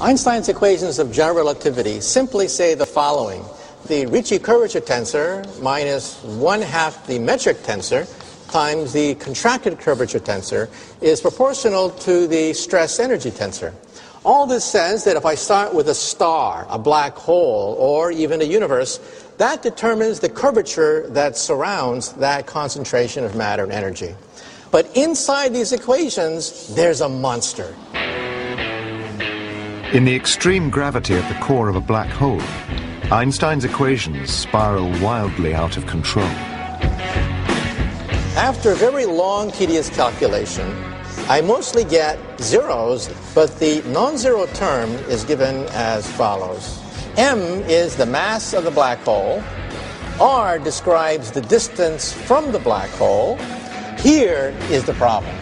Einstein's equations of general relativity simply say the following. The Ricci curvature tensor minus one half the metric tensor times the contracted curvature tensor is proportional to the stress energy tensor. All this says that if I start with a star, a black hole, or even a universe, that determines the curvature that surrounds that concentration of matter and energy. But inside these equations, there's a monster. In the extreme gravity at the core of a black hole, Einstein's equations spiral wildly out of control. After a very long, tedious calculation, I mostly get zeros, but the non-zero term is given as follows. M is the mass of the black hole. R describes the distance from the black hole. Here is the problem.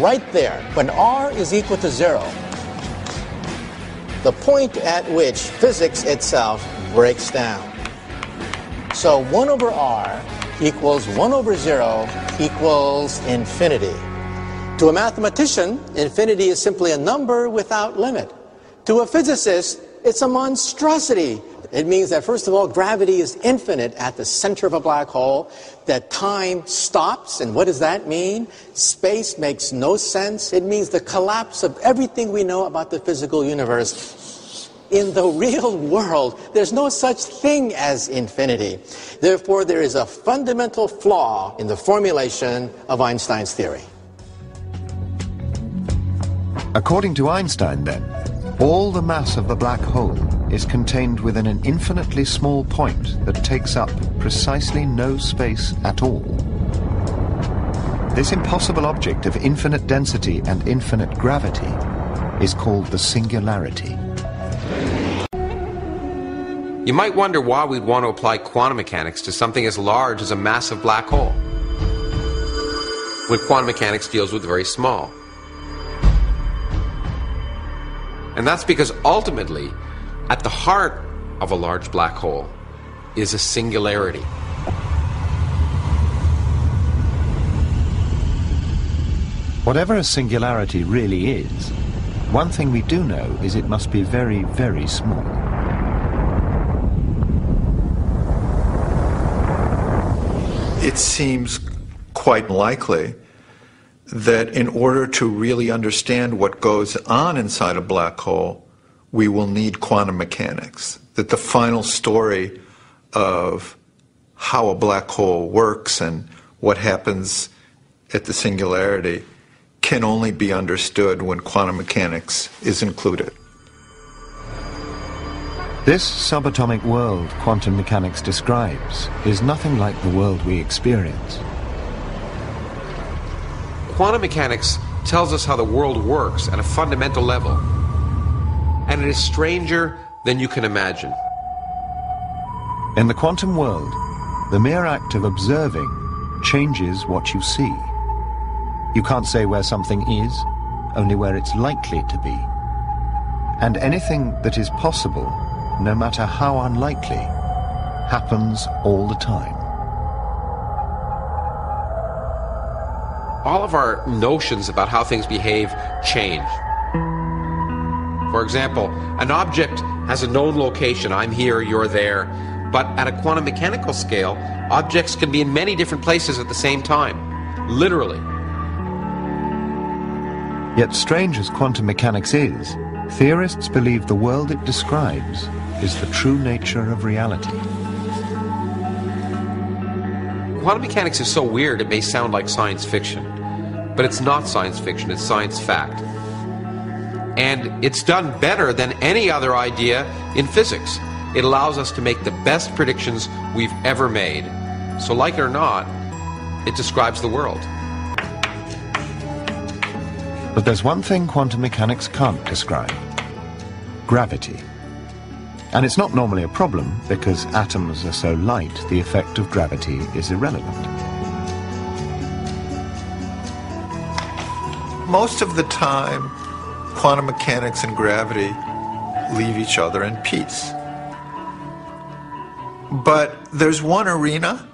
Right there, when R is equal to zero, the point at which physics itself breaks down. So 1 over R equals 1 over 0 equals infinity. To a mathematician, infinity is simply a number without limit. To a physicist, it's a monstrosity. It means that, first of all, gravity is infinite at the center of a black hole, that time stops, and what does that mean? Space makes no sense. It means the collapse of everything we know about the physical universe. In the real world, there's no such thing as infinity. Therefore, there is a fundamental flaw in the formulation of Einstein's theory. According to Einstein, then, all the mass of the black hole is contained within an infinitely small point that takes up precisely no space at all. This impossible object of infinite density and infinite gravity is called the singularity. You might wonder why we'd want to apply quantum mechanics to something as large as a massive black hole, when quantum mechanics deals with very small. And that's because ultimately, at the heart of a large black hole is a singularity. Whatever a singularity really is, one thing we do know is it must be very, very small. It seems quite likely that in order to really understand what goes on inside a black hole, we will need quantum mechanics. That the final story of how a black hole works and what happens at the singularity can only be understood when quantum mechanics is included. This subatomic world quantum mechanics describes is nothing like the world we experience. Quantum mechanics tells us how the world works at a fundamental level, and it is stranger than you can imagine. In the quantum world, the mere act of observing changes what you see. You can't say where something is, only where it's likely to be. And anything that is possible, no matter how unlikely, happens all the time. all of our notions about how things behave change. For example, an object has a known location, I'm here, you're there, but at a quantum mechanical scale, objects can be in many different places at the same time, literally. Yet strange as quantum mechanics is, theorists believe the world it describes is the true nature of reality. Quantum mechanics is so weird it may sound like science fiction. But it's not science fiction, it's science fact. And it's done better than any other idea in physics. It allows us to make the best predictions we've ever made. So, like it or not, it describes the world. But there's one thing quantum mechanics can't describe gravity. And it's not normally a problem because atoms are so light, the effect of gravity is irrelevant. most of the time, quantum mechanics and gravity leave each other in peace. But there's one arena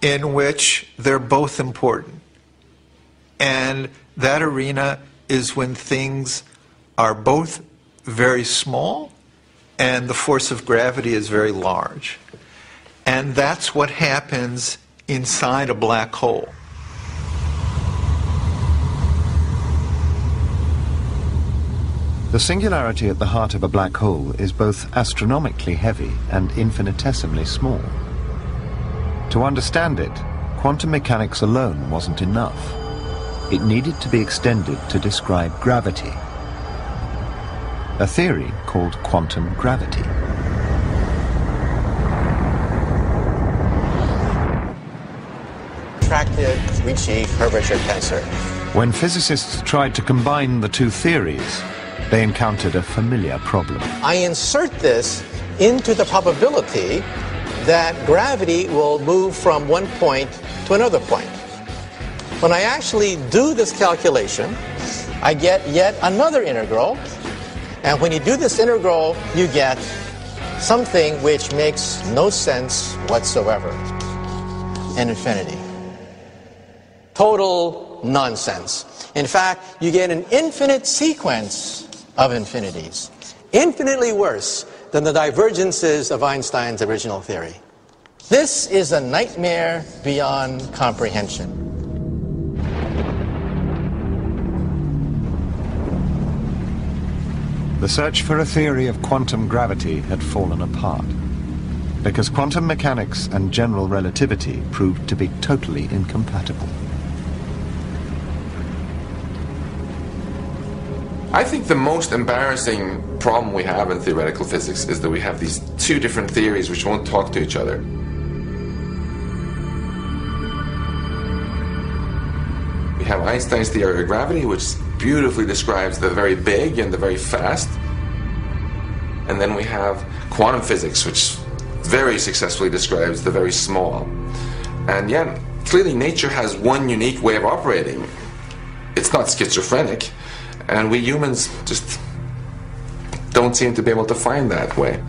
in which they're both important. And that arena is when things are both very small and the force of gravity is very large. And that's what happens inside a black hole. The singularity at the heart of a black hole is both astronomically heavy and infinitesimally small. To understand it, quantum mechanics alone wasn't enough. It needed to be extended to describe gravity, a theory called quantum gravity. Attractive Ricci curvature tensor. When physicists tried to combine the two theories, they encountered a familiar problem. I insert this into the probability that gravity will move from one point to another point. When I actually do this calculation, I get yet another integral. And when you do this integral, you get something which makes no sense whatsoever. An infinity. Total nonsense. In fact, you get an infinite sequence of infinities, infinitely worse than the divergences of Einstein's original theory. This is a nightmare beyond comprehension. The search for a theory of quantum gravity had fallen apart because quantum mechanics and general relativity proved to be totally incompatible. I think the most embarrassing problem we have in theoretical physics is that we have these two different theories which won't talk to each other. We have Einstein's theory of gravity, which beautifully describes the very big and the very fast. And then we have quantum physics, which very successfully describes the very small. And yeah, clearly nature has one unique way of operating. It's not schizophrenic. And we humans just don't seem to be able to find that way.